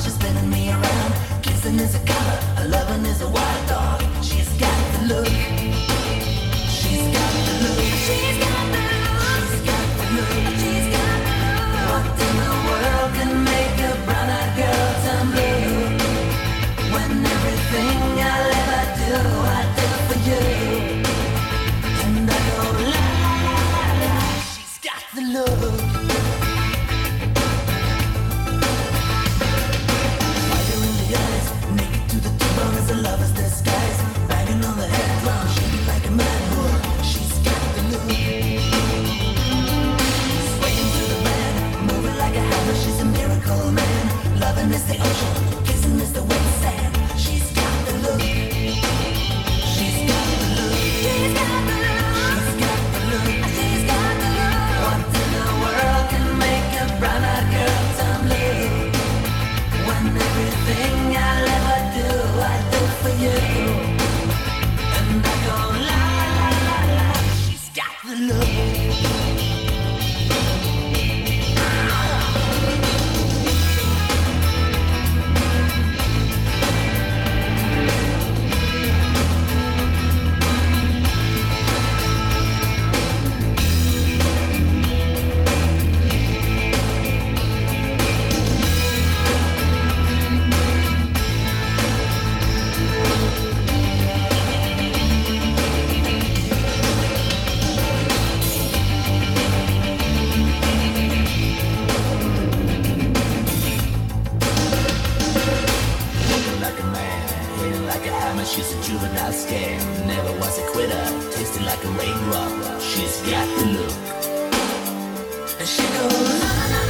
She's spinning me around. Kissing is a color, a loving is a wild dog. time is the ocean. she's a juvenile scam. Never was a quitter, tasted like a raindrop. She's got the look. And she goes,